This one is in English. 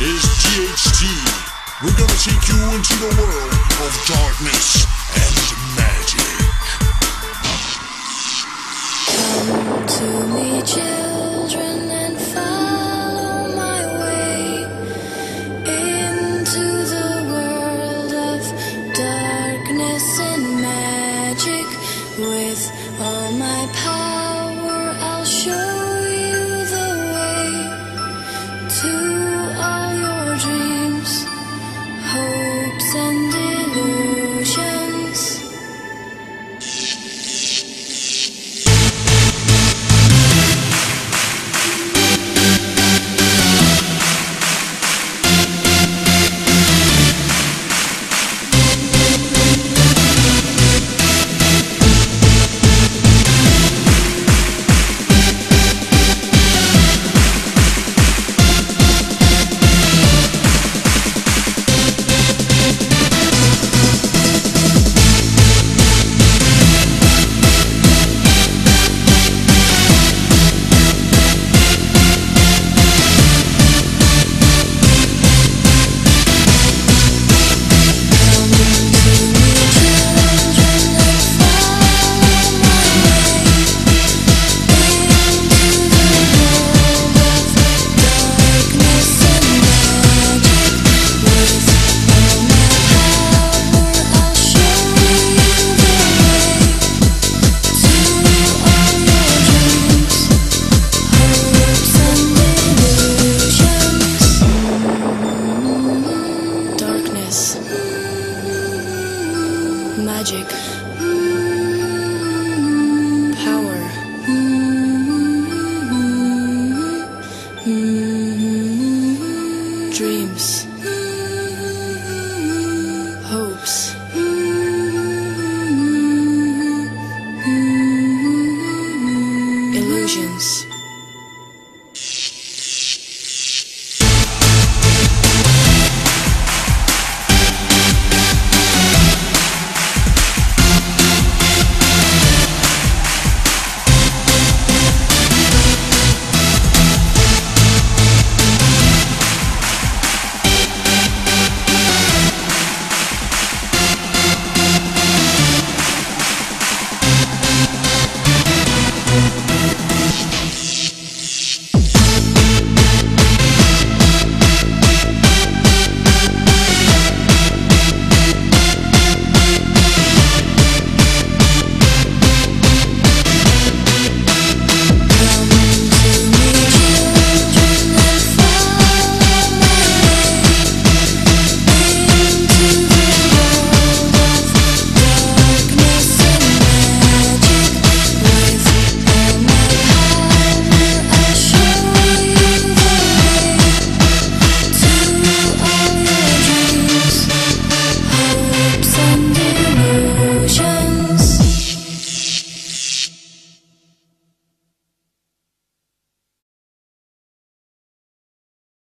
is DHT. We're gonna take you into the world of darkness and magic. Magic, mm-hmm. power, mm-hmm. dreams, hopes, mm-hmm. illusions.